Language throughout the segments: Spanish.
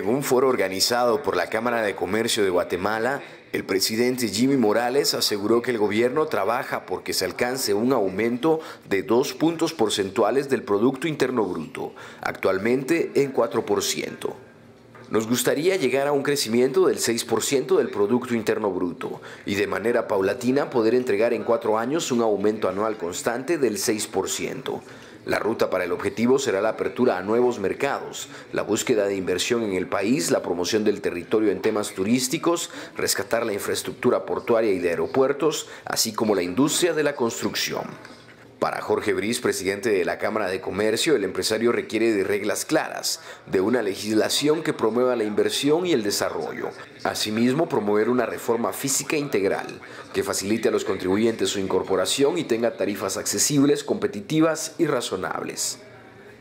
En un foro organizado por la Cámara de Comercio de Guatemala, el presidente Jimmy Morales aseguró que el gobierno trabaja porque se alcance un aumento de dos puntos porcentuales del Producto Interno Bruto, actualmente en 4%. Nos gustaría llegar a un crecimiento del 6% del Producto Interno Bruto y de manera paulatina poder entregar en cuatro años un aumento anual constante del 6%. La ruta para el objetivo será la apertura a nuevos mercados, la búsqueda de inversión en el país, la promoción del territorio en temas turísticos, rescatar la infraestructura portuaria y de aeropuertos, así como la industria de la construcción. Para Jorge Briz, presidente de la Cámara de Comercio, el empresario requiere de reglas claras, de una legislación que promueva la inversión y el desarrollo. Asimismo, promover una reforma física integral que facilite a los contribuyentes su incorporación y tenga tarifas accesibles, competitivas y razonables.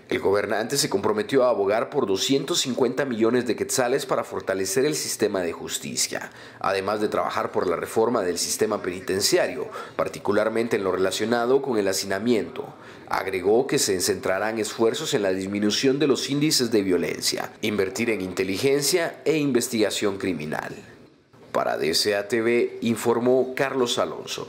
El gobernante se comprometió a abogar por 250 millones de quetzales para fortalecer el sistema de justicia, además de trabajar por la reforma del sistema penitenciario, particularmente en lo relacionado con el hacinamiento. Agregó que se centrarán esfuerzos en la disminución de los índices de violencia, invertir en inteligencia e investigación criminal. Para DCATV informó Carlos Alonso.